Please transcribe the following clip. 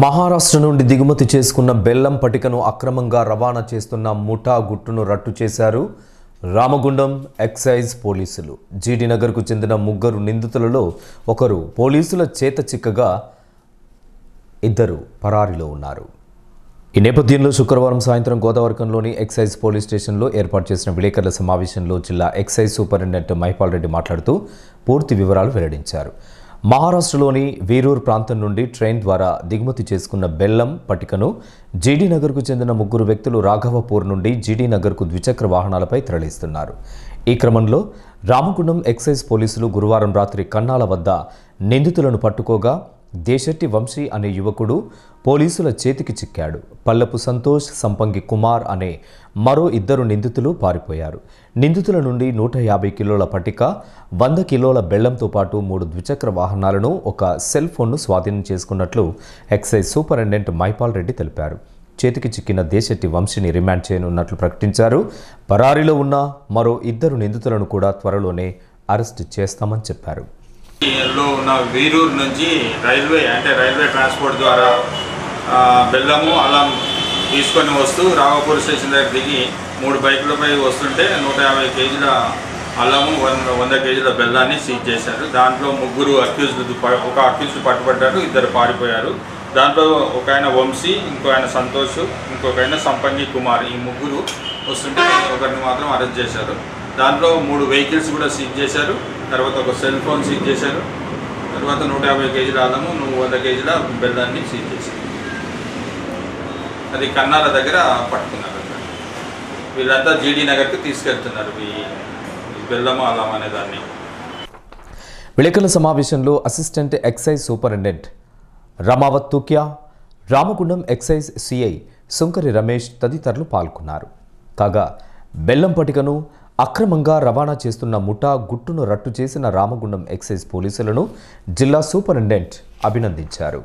మహారాష్ట్ర నుండి దిగుమతి చేసుకున్న బెల్లం పటికను అక్రమంగా రవాణా చేస్తున్న ముఠా గుట్టును రట్టు చేశారు రామగుండం ఎక్సైజ్ పోలీసులు. జీడీ నగర్కు చెందిన ముగ్గురు నిందితులలో ఒకరు పోలీసుల చేత చిక్కగా ఇద్దరు పరారీలో ఉన్నారు. ఈ నేపథ్యంలో శుక్రవారం సాయంత్రం గోదావరికంలోని ఎక్సైజ్ పోలీస్ స్టేషన్లో ఏర్పాటు చేసిన విలేకరుల సమావేశంలో జిల్లా ఎక్సైజ్ సూపరింటెండెంట్ మహిపాల్ రెడ్డి మాట్లాడుతూ పూర్తి వివరాలు వెల్లడించారు. మహారాష్ట్రలోని వీరూర్ ప్రాంతం నుండి ట్రైన్ ద్వారా దిగుమతి చేసుకున్న బెల్లం పటికను జీడీ నగర్కు చెందిన ముగ్గురు వ్యక్తులు రాఘవపూర్ నుండి జీడీ నగర్కు ద్విచక్ర వాహనాలపై తరలిస్తున్నారు. ఈ క్రమంలో రామగుండం ఎక్సైజ్ పోలీసులు గురువారం రాత్రి కన్నాల వద్ద నిందితులను పట్టుకోగా దేశెట్టి వంశీ అనే యువకుడు పోలీసుల చేతికి చిక్కాడు. పల్లపు సంతోష్ సంపంగి కుమార్ అనే మరో ఇద్దరు నిందితులు పారిపోయారు. నిందితుల నుండి నూట యాభై కిలోల పట్టిక వంద కిలోల బెల్లంతో పాటు మూడు ద్విచక్ర వాహనాలను ఒక సెల్ ఫోన్ను స్వాధీనం చేసుకున్నట్లు ఎక్సైజ్ సూపరింటెండెంట్ మైపాల్ రెడ్డి తెలిపారు. చేతికి చిక్కిన దేశెట్టి వంశీని రిమాండ్ చేయనున్నట్లు ప్రకటించారు. పరారీలో ఉన్న మరో ఇద్దరు నిందితులను కూడా త్వరలోనే అరెస్ట్ చేస్తామని చెప్పారు. లో ఉన్న వీరూరు నుంచి రైల్వే అంటే రైల్వే ట్రాన్స్పోర్ట్ ద్వారా బెల్లము అల్లం తీసుకొని వస్తూ రావపూర్ స్టేషన్ దగ్గర దిగి మూడు బైకులపై వస్తుంటే నూట యాభై కేజీల అల్లము వంద వంద కేజీల బెల్లాన్ని సీజ్ చేశారు. దాంట్లో ముగ్గురు అక్యూజ్డ్ ఒక అక్యూజ్డ్ పట్టుబడ్డారు ఇద్దరు పారిపోయారు. దాంట్లో ఒక ఆయన వంశీ ఇంకో ఆయన సంతోష్ ఇంకొక ఆయన సంపంగి కుమార్ ఈ ముగ్గురు వస్తుంటే ఒకరిని మాత్రం అరెస్ట్ చేశారు. దాంట్లో మూడు వెహికల్స్ కూడా సీజ్ చేశారు. తర్వాత ఒక సెల్ ఫోన్ సీజ్ చేశారు. తర్వాత నూట యాభై కేజీల ఆదము నువ్వు వంద కేజీల బెల్లాన్ని సీజ్ చేశారు. అది కన్నాల దగ్గర పట్టుకున్నారు వీళ్ళంతా జీడీ నగర్కి తీసుకెళ్తున్నారు ఈ బెల్లము అల్లం అనే దాన్ని. విలేకరుల సమావేశంలో assistant excise superintendent Ramavath Thukya Ramagundam excise CI Sunkari Ramesh తదితరులు పాల్గొన్నారు. కాగా బెల్లం పటికను అక్రమంగా రవాణా చేస్తున్న ముఠా గుట్టును రట్టు చేసిన రామగుండం ఎక్సైజ్ పోలీసులను జిల్లా సూపరింటెండెంట్ అభినందించారు.